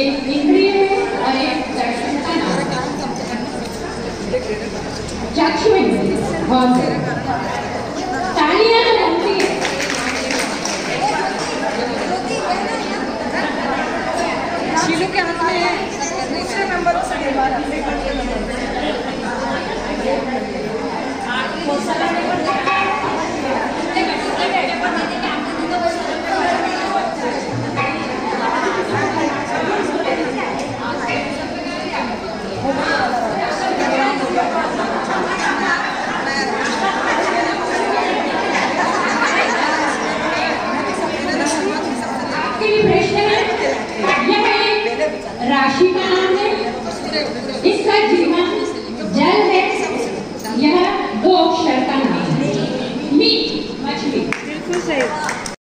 एक इंद्रिय है और एक चक्षु का नाम चक्षु इंद्रिय हाँ। राशि का नाम है। इसका जीवन जल है। यह दो अक्षर का नाम है। मीट मछली। बिल्कुल सही।